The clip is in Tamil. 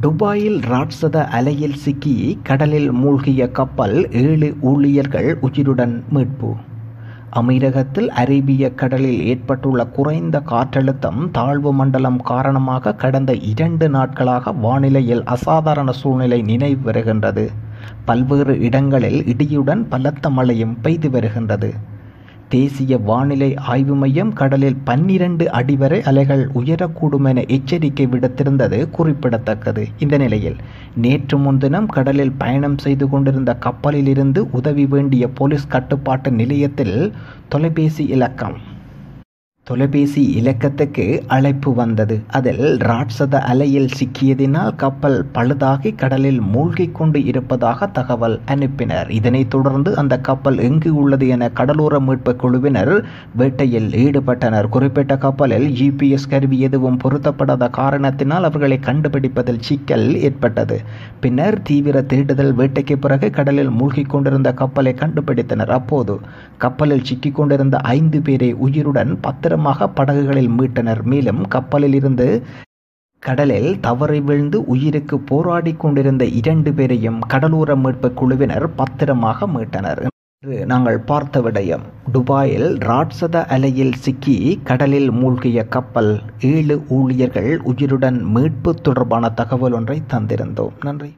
துபாயில் ராட்சத அலையில் சிக்கி கடலில் மூழ்கிய கப்பல் ஏழு ஊழியர்கள் உயிருடன் மீட்பு. அமீரகத்தில் அரேபிய கடலில் ஏற்பட்டுள்ள குறைந்த காற்றழுத்தம் தாழ்வு மண்டலம் காரணமாக கடந்த இரண்டு நாட்களாக வானிலையில் அசாதாரண சூழ்நிலை நினைவு வருகின்றது. பல்வேறு இடங்களில் இடியுடன் பலத்த மழையும் பெய்து வருகின்றது. தேசிய வானிலை ஆய்வு மையம் கடலில் பன்னிரண்டு அடி வரை அலைகள் உயரக்கூடும் என எச்சரிக்கை விடுத்திருந்தது குறிப்பிடத்தக்கது. இந்த நிலையில் நேற்று முன்தினம் கடலில் பயணம் செய்து கொண்டிருந்த கப்பலில் இருந்து உதவி வேண்டிய போலீஸ் கட்டுப்பாட்டு நிலையத்தில் தொலைபேசி இலக்கம். தொலைபேசி இலக்கத்துக்கு அழைப்பு வந்தது. அதில் ராட்சத அலையில் சிக்கியதினால் கப்பல் பழுதாகி கடலில் மூழ்கிக் கொண்டு இருப்பதாக தகவல் அனுப்பினர். இதனைத் தொடர்ந்து அந்த கப்பல் எங்கு உள்ளது என கடலோர மீட்பு குழுவினர் வேட்டையில் ஈடுபட்டனர். குறிப்பிட்ட கப்பலில் ஜிபிஎஸ் கருவி எதுவும் பொருத்தப்படாத காரணத்தினால் அவர்களை கண்டுபிடிப்பதில் சிக்கல் ஏற்பட்டது. பின்னர் தீவிர தேடுதல் வேட்டைக்கு பிறகு கடலில் மூழ்கிக் கொண்டிருந்த கப்பலை கண்டுபிடித்தனர். அப்போது கப்பலில் சிக்கிக் கொண்டிருந்த ஐந்து பேரை உயிருடன் பத்திர பத்திரமாக படகுகளில் மீட்டனர். மேலும் கப்பலில் இருந்து கடலில் தவறி விழுந்து உயிருக்கு போராடி கொண்டிருந்த இரண்டு பேரையும் கடலோர மீட்பு குழுவினர் பத்திரமாக மீட்டனர். நாங்கள் பார்த்த விடயம் துபாயில் ராட்சத அலையில் சிக்கி கடலில் மூழ்கிய கப்பல் ஏழு ஊழியர்கள் உயிருடன் மீட்பு தொடர்பான தகவல் ஒன்றை தந்திருந்தோம். நன்றி.